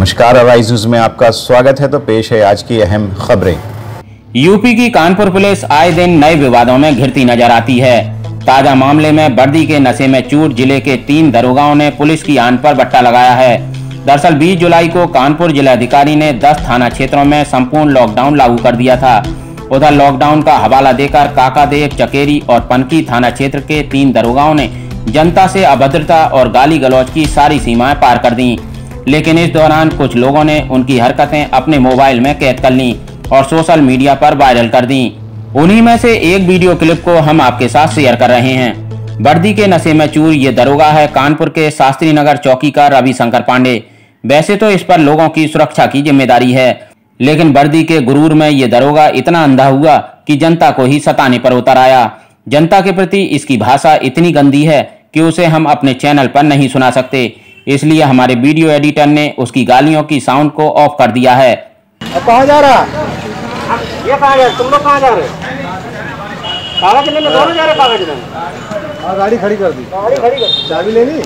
नमस्कार arise news में आपका स्वागत है। तो पेश है आज की अहम खबरें। यूपी की कानपुर पुलिस आए दिन नए विवादों में घिरती नज़र आती है। ताज़ा मामले में वर्दी के नशे में चूर ज़िले के तीन दरोगाओं ने पुलिस की आन पर बट्टा लगाया है। दरअसल 20 जुलाई को कानपुर जिलाधिकारी ने 10 थाना क्षेत्रों में संपूर्ण लॉकडाउन लागू कर दिया था। उधर लॉकडाउन का हवाला देकर काकादेव, चकेरी और पनकी थाना क्षेत्र के तीन दरोगाओं ने जनता से अभद्रता और गाली गलौज की सारी सीमाएँ पार कर दी। लेकिन इस दौरान कुछ लोगों ने उनकी हरकतें अपने मोबाइल में कैद कर ली और सोशल मीडिया पर वायरल कर दी। उन्हीं में से एक वीडियो क्लिप को हम आपके साथ शेयर कर रहे हैं। वर्दी के नशे में चूर ये दरोगा है कानपुर के शास्त्री नगर चौकी का रविशंकर पांडे। वैसे तो इस पर लोगों की सुरक्षा की ज़िम्मेदारी है, लेकिन वर्दी के गुरूर में ये दरोगा इतना अंधा हुआ कि जनता को ही सताने पर उतर आया। जनता के प्रति इसकी भाषा इतनी गंदी है कि उसे हम अपने चैनल पर नहीं सुना सकते। इसलिए हमारे वीडियो एडिटर ने उसकी गालियों की साउंड को ऑफ़ कर दिया है। कहाँ जा रहा? ये कहाँ जा रहे? तुम लोग कहाँ जा रहे? कागज़ लेने दोनों जा रहे कागज़ लेने? हाँ गाड़ी खड़ी कर दी। गाड़ी खड़ी कर चाबी लेनी?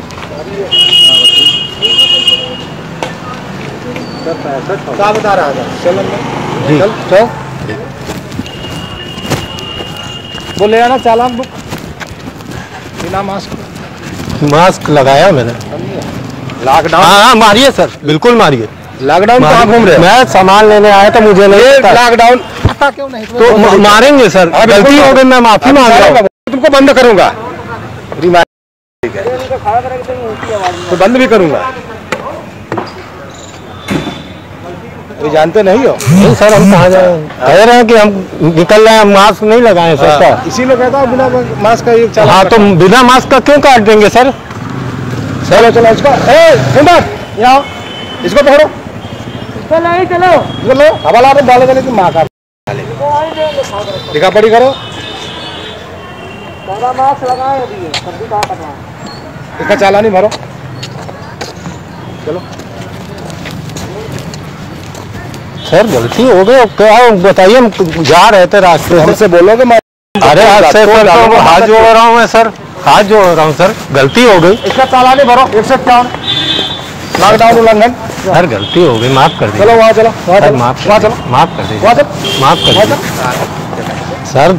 क्या बता रहा था? चल चल। चल वो ले आना चालान बुक। बिना मास्क। मास्क लगाया मैंने। लॉकडाउन हाँ हाँ मारिए सर। बिल्कुल मारिए। लॉकडाउन कहाँ घूम रहे मैं सामान लेने आया था मुझे नहीं लॉकडाउन पता। क्यों नहीं? तो मारेंगे सर। हाँ, गलती हो गई मैं माफ़ी मांग रहा हूँ। तुमको बंद करूँगा। तो बंद भी करूँगा। ये जानते नहीं हो? नहीं सर हम कहाँ जाए? कह रहे हैं कि हम निकल रहे हैं मास्क नहीं लगाए सर। इसीलिए कहता हूँ बिना मास्क का ये चला हाँ तो बिना मास्क का क्यों काट देंगे सर? चलो चलो इसको ए सुंदर यहाँ इसको पकड़ो। चलो नहीं चलो। इसको लो। हवाला पे डाले डाले की माँ का लिखा पढ़ी करो। दादा मास्क लगाए अभी सब्ज़ी कहाँ कटवा इसका चालानी भरो। चलो। सर गलती हो गई। अब क्या बताइए हम जा रहे थे रास्ते हमसे बोलोगे मैं अरे हाथ से तो हाथ जोड़ रहा हूँ मैं सर। हाथ जोड़ रहा हूँ सर। गलती हो गई। इसका चालानी भरो एक सौ इक्यावन। लॉकडाउन उल्लंघन सर गलती हो गई माफ़ कर दीजिए। चलो वहाँ चलो वहाँ सर माफ़ वहाँ कर चलो। माफ़ कर दीजिए। वहाँ चलो। माफ़ कर दीजिए। सर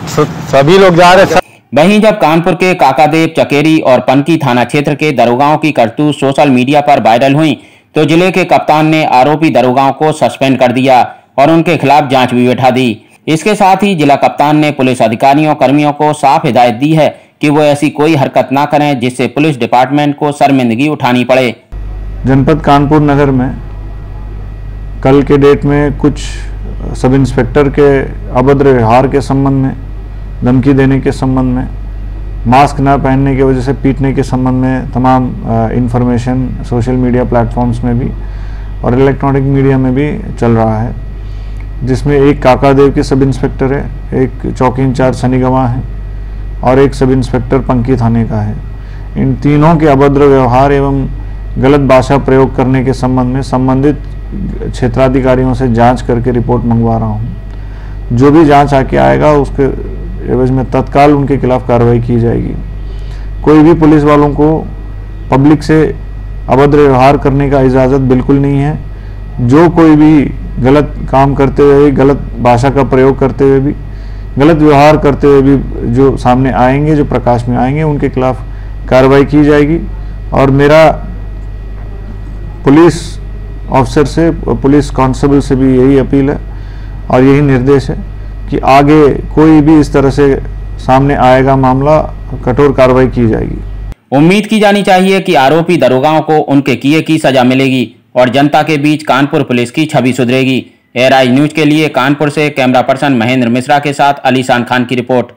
सभी लोग जा रहे हैं सर। वहीं जब कानपुर के काकादेव चकेरी और पनकी थाना क्षेत्र के दरोगाओं की करतूत सोशल मीडिया पर वायरल हुई तो ज़िले के कप्तान ने आरोपी दरोगाओं को सस्पेंड कर दिया और उनके खिलाफ जाँच भी बैठा दी। इसके साथ ही जिला कप्तान ने पुलिस अधिकारियों कर्मियों को साफ़ हिदायत दी है कि वो ऐसी कोई हरकत ना करें जिससे पुलिस डिपार्टमेंट को शर्मिंदगी उठानी पड़े। जनपद कानपुर नगर में कल के डेट में कुछ सब इंस्पेक्टर के अभद्र व्यवहार के संबंध में, धमकी देने के संबंध में, मास्क न पहनने की वजह से पीटने के संबंध में तमाम इंफॉर्मेशन सोशल मीडिया प्लेटफॉर्म्स में भी और इलेक्ट्रॉनिक मीडिया में भी चल रहा है, जिसमें एक काकादेव के सब इंस्पेक्टर है, एक चौकी इंचार्ज सनी गवाह है। और एक सब इंस्पेक्टर पंकी थाने का है। इन तीनों के अभद्र व्यवहार एवं गलत भाषा प्रयोग करने के संबंध में संबंधित क्षेत्राधिकारियों से जाँच करके रिपोर्ट मंगवा रहा हूँ। जो भी जाँच आके आएगा, उसके एवज में तत्काल उनके खिलाफ कार्रवाई की जाएगी। कोई भी पुलिस वालों को पब्लिक से अभद्र व्यवहार करने का इजाज़त बिल्कुल नहीं है। जो कोई भी गलत काम करते हुए, गलत भाषा का प्रयोग करते हुए भी गलत व्यवहार करते हुए भी जो सामने आएँगे, जो प्रकाश में आएँगे, उनके खिलाफ कार्रवाई की जाएगी। और मेरा पुलिस ऑफिसर से, पुलिस कांस्टेबल से भी यही अपील है और यही निर्देश है कि आगे कोई भी इस तरह से सामने आएगा मामला, कठोर कार्रवाई की जाएगी। उम्मीद की जानी चाहिए कि आरोपी दरोगाओं को उनके किए की सजा मिलेगी और जनता के बीच कानपुर पुलिस की छवि सुधरेगी। एयर आई न्यूज़ के लिए कानपुर से कैमरा पर्सन महेंद्र मिश्रा के साथ अलीशान खान की रिपोर्ट।